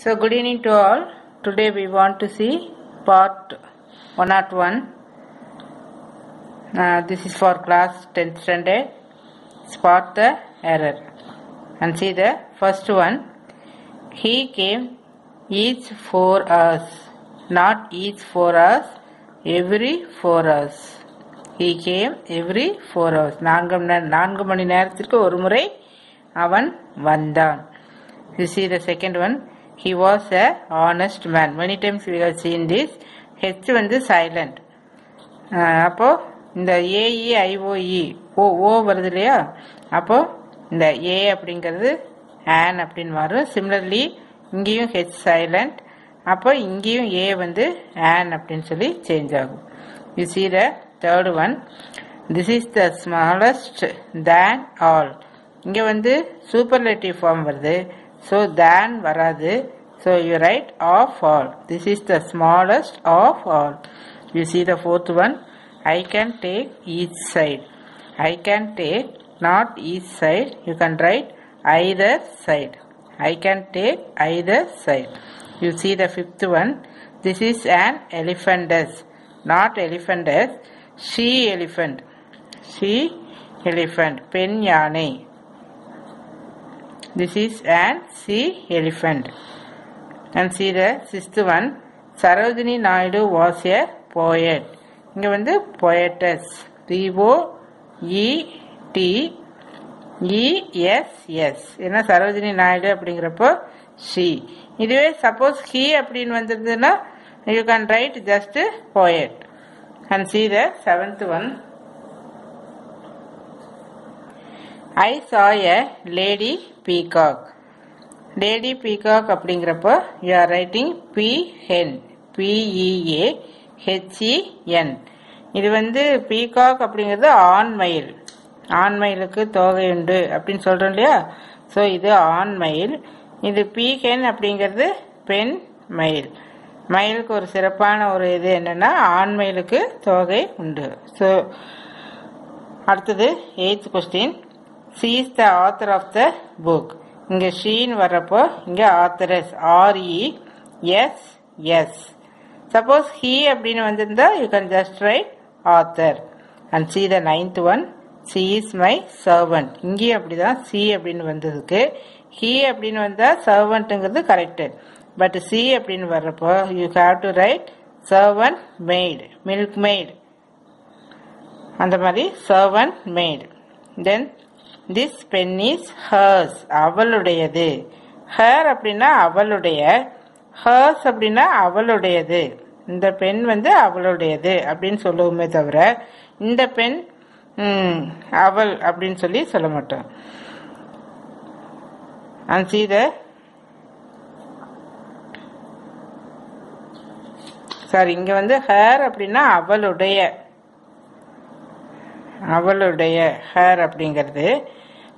So, good evening to all. Today we want to see part 101. Uh, this is for class 10th standard. Spot the error. And see the first one. He came each for us, not each for us, every for us. He came every four hours. நான்கு மணி நான்கு மணி நேரத்திற்கு ஒரு முறை அவன் வந்தான். You see the second one. He was a honest man. Many times we have seen this. H வந்து silent. அப்போது அப்போ இந்த ஏஇ ஐஓஇ ஓ ஓ வருது இல்லையா? அப்போ இந்த ஏ அப்படிங்கிறது ஆன் அப்படின்னு வரும். சிம்லர்லி இங்கேயும் ஹெச் சைலண்ட் அப்போ இங்கேயும் ஏ வந்து ஆன் அப்படின்னு சொல்லி சேஞ்ச் ஆகும். You see the third one this is the smallest than all இங்கே வந்து சூப்பர்லேட்டிவ் ஃபார்ம் வருது. So than varadu. So you write of all. This is the smallest of all. You see the fourth one. I can take each side. I can take not each side. You can write either side. I can take either side. You see the fifth one. This is an elephantess. Not elephantess. She elephant. She elephant. Pen yane. This is an sea elephant. And see the sixth one. Sarojini Naidu was a poet. இங்க வந்து poetess. PO இடி ESS ஏன்னா சரோஜினி நாயுடு அப்படிங்கிறப்போ she இதுவே suppose he அப்படின்னு வந்திருந்ததுன்னா you can write just poet and see the seventh one I saw a lady peacock lady peacock அப்படிங்கிறப்போ you are writing peahen P E A H E N இது வந்து peacock அப்படிங்கிறது ஆண் மயில். ஆண் மயிலுக்கு உண்டு அப்படின்னு சொல்கிறோம் இல்லையா? ஸோ இது ஆண் மயில். இது பீஹென் அப்படிங்கிறது பெண் மயில். மயிலுக்கு ஒரு சிறப்பான ஒரு இது என்னென்னா ஆண் மயிலுக்கு உண்டு. ஸோ அடுத்தது eighth question she is the author of the book இங்கே ஷீன் வர்றப்போ இங்கே authoress R E S S suppose he அப்படின்னு வந்திருந்தா you can just write author and see the ninth one she is my servant இங்கேயும் அப்படிதான் C அப்படின்னு வந்ததுக்கு ஹீ அப்படின்னு வந்தால் சர்வன்ட்டுங்கிறது கரெக்டு பட் சி அப்படின்னு வர்றப்போ you have to write servant maid milk maid அந்த மாதிரி servant maid then this pen is hers அவளுடையது. Her அப்படின்னா அவளுடைய. ஹர்ஸ் அப்படின்னா அவளுடையது. இந்த பெண் வந்து அவளுடையது அப்படின்னு சொல்லுவோமே தவிர இந்த பெண் அவள் அப்படின்னு சொல்லி சொல்ல மாட்டோம். And see the சாரி இங்க வந்து ஹேர் அப்படின்னா அவளுடைய. அவளுடைய ஹேர் அப்படிங்கிறது.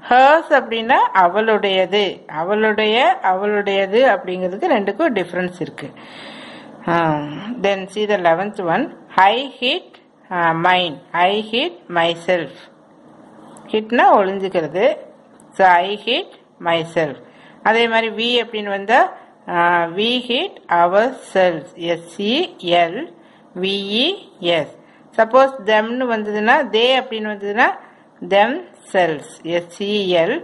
ஹர்ஸ் அப்படின்னா அவளுடையது. அவளுடைய அவளுடையது அப்படிங்கிறதுக்கு ரெண்டுக்கும் டிஃப்ரென்ஸ் இருக்கு. Then see the eleventh one I hid mine I hid myself ஹிட்னா ஒளிஞ்சுக்கிறது. So I hid myself அதே மாதிரி வி அப்படின்னு வந்தா we hid ourselves S C L V E S suppose தெம்னு வந்ததுன்னா தே அப்படின்னு வந்ததுன்னா themselves S C L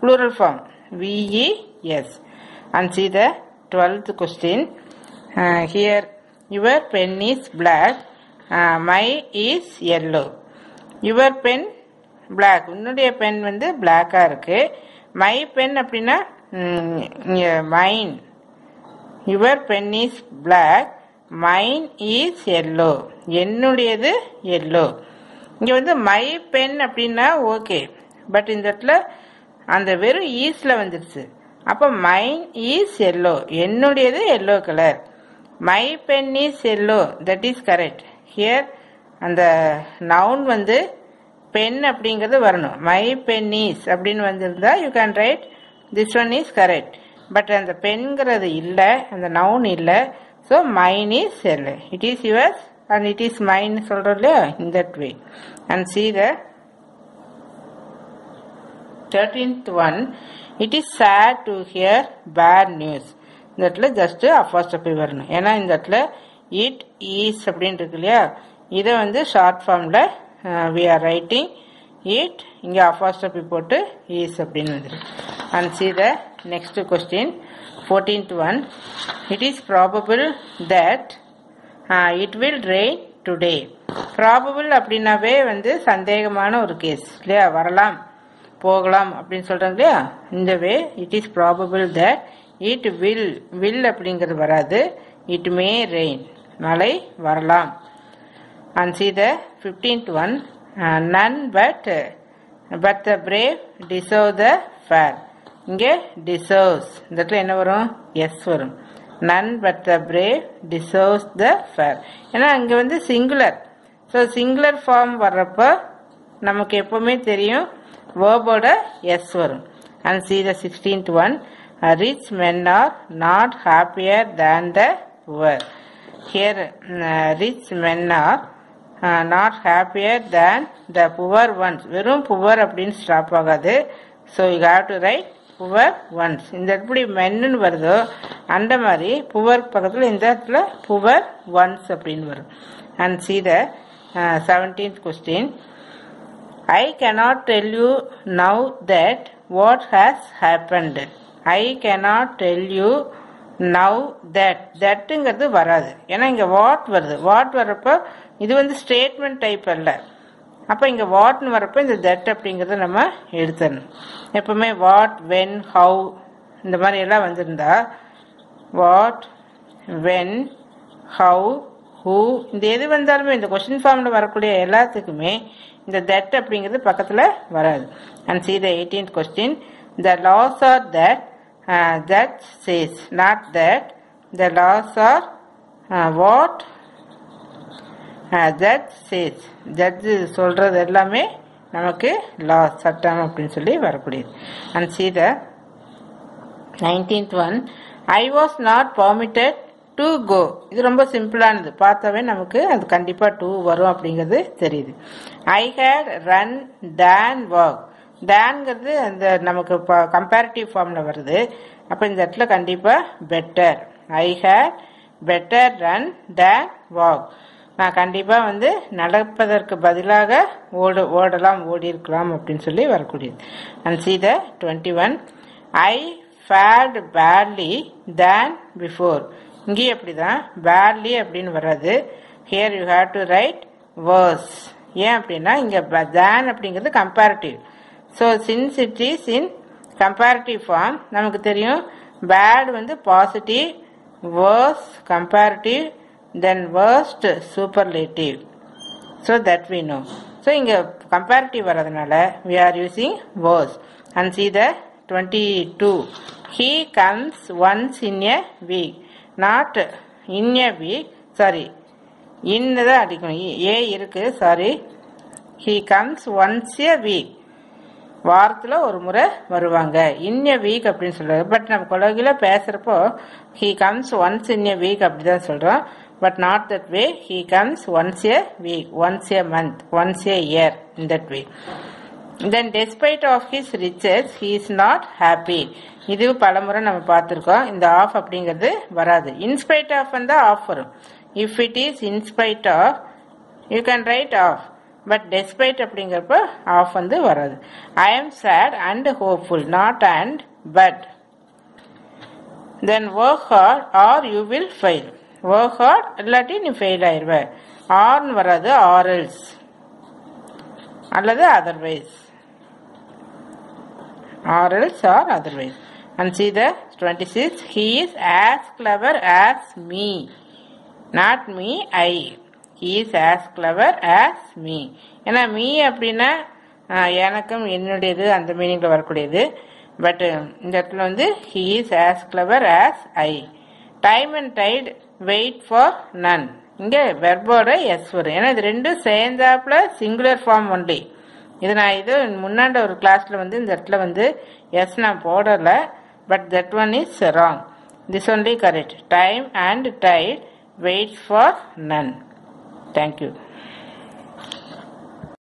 plural form V E S and see the twelfth question here your pen is black my is yellow your pen black உன்னுடைய pen வந்து பிளாக்காக இருக்குது my pen அப்படின்னா mine your pen is black mine is yellow என்னுடையது yellow இங்க வந்து my pen அப்படின்னா okay but இந்த இடத்துல அந்த வெறும் ஈஸ்ல வந்துருச்சு. அப்ப மைன் இஸ் எல்லோ என்னுடையது yellow colour my pen is yellow that is correct here அந்த நவுன் வந்து பென் அப்படிங்கிறது வரணும். மை பென் இஸ் அப்படின்னு வந்திருந்தா you can write this one is correct but அந்த பெண்கிறது இல்லை அந்த நவுன் இல்லை so mine is L it is yours and it is mine சொல்கிறோம் இல்லையா? In that way and see the thirteenth one it is sad to hear bad news இந்த இடத்துல just just போய் வரணும். ஏன்னா இந்த இடத்துல இட் ஈஸ் அப்படின்னு இருக்கு இல்லையா? இதை வந்து ஷார்ட் ஃபார்மில் வி ஆர் ரைட்டிங் இட் இங்கே அஃபாஸ்டபி போட்டு ஈஸ் அப்படின்னு வந்துடும் and see the next question fourteenth one it is probable that it will rain today probable அப்படின்னாவே வந்து சந்தேகமான ஒரு கேஸ் இல்லையா? வரலாம் போகலாம் அப்படின்னு சொல்றாங்க இல்லையா? இந்த way it is probable that it will will அப்படிங்கிறது வராது. இட் மே ரெயின் மழை வரலாம். And see the fifteenth one none but but the brave deserve the fair இங்கே டிசர்வ்ஸ் இந்த இடத்துல என்ன வரும் எஸ் வரும் none but the brave deserves the fair ஏன்னா அங்கே வந்து சிங்குலர் ஸோ சிங்குலர் ஃபார்ம் வர்றப்போ நமக்கு எப்போவுமே தெரியும் வேர்போட எஸ் வரும் and see the sixteenth one rich men are not happier than the poor here rich men are not happier than the poor ones வெறும் புவர் அப்படின்னு ஸ்டாப் ஆகாது so you have to write poor ones இந்த எப்படி மென்னு வருதோ அந்த மாதிரி poor பக்கத்தில் இந்த இடத்துல புவர் ஒன்ஸ் அப்படின்னு வரும். And see the seventeenth question I cannot tell you now that what has happened I cannot tell you now that தட்டுங்கிறது வராது. ஏன்னா இங்கே வாட் வருது. வாட் வர்றப்போ இது வந்து ஸ்டேட்மெண்ட் டைப் அல்ல. அப்போ இங்கே வாட்னு வரப்போ இந்த தட் அப்படிங்கிறத நம்ம எடுத்துடணும். எப்பவுமே வாட் வென் ஹவு இந்த மாதிரி எல்லாம் வந்திருந்தா வாட் வென் ஹவு ஹூ இந்த எது வந்தாலுமே இந்த கொஸ்டின் ஃபார்மில் வரக்கூடிய எல்லாத்துக்குமே இந்த தட் அப்படிங்கிறது பக்கத்தில் வராது. And see the eighteenth question the laws are that that says not that the laws are what judge says judge சொல்கிறது எல்லாமே நமக்கு லா சட்டம் அப்படின்னு சொல்லி வரக்கூடியது. And see the nineteenth one I was not permitted to go இது ரொம்ப சிம்பிளானது பார்த்தாவே நமக்கு அது கண்டிப்பாக டூ வரும் அப்படிங்கிறது தெரியுது. I had run than work டேன்ங்கிறது அந்த நமக்கு இப்போ கம்பேரிட்டிவ் ஃபார்மில் வருது. அப்போ இந்த இடத்துல கண்டிப்பாக better I had better run than walk நான் கண்டிப்பாக வந்து நடப்பதற்கு பதிலாக ஓடு ஓடலாம் ஓடி இருக்கலாம் அப்படின்னு சொல்லி வரக்கூடியது. And see the twenty one I fared badly than before இங்கேயும் அப்படிதான். பேட்லி அப்படின்னு வராது here you have to write worse ஏன் அப்படின்னா இங்கே தேன் அப்படிங்கிறது comparative so since it is in comparative form நமக்கு தெரியும். பேட் வந்து positive worse comparative then worst superlative so that we know so இங்கே கம்பேரிட்டிவ் வர்றதுனால we are using worse and see the twenty two he comes once in a week not in a week sorry இன்னு தான் அடிக்கணும். A இருக்கு. Sorry he comes once a week வாரத்தில் ஒரு முறை வருவாங்க. இன் எ வீக் அப்படின்னு சொல்கிறாங்க பட் நம்ம கொலகில பேசுகிறப்போ he comes once in a week அப்படிதான் சொல்கிறோம் but not that way he comes once a week once a month once a year in that way then despite of his riches he is not happy இது பலமுறை நம்ம பார்த்துருக்கோம். இந்த of அப்படிங்கிறது வராது. In spite of வந்தால் ஆஃப் வரும். If it is in spite of you can write of but despite அப்படிங்கிறப்ப ஆஃப் வந்து வராது. I am sad and hopeful not and but then work hard or you will fail work hard இல்லாட்டி நீ fail ஆயிடுவ ஆர்ன் வராது or else அல்லது otherwise or else or otherwise and see the twenty six he is as clever as me not me I he is as clever as me ஏன்னா me அப்படின்னா எனக்கும் என்னுடையது அந்த மீனிங்கில் வரக்கூடியது. பட் இந்த இடத்துல வந்து he is as clever as I time and tide wait for none இங்கே வெர்போட எஸ் வரும். ஏன்னா இது ரெண்டும் சேர்ந்தாப்புல சிங்குலர் ஃபார்ம் ஒன்லி இது நான் இது முன்னாண்ட ஒரு கிளாஸில் வந்து இந்த இடத்துல வந்து எஸ் நான் போடலை. But that one is wrong this only correct time and tide wait for none thank you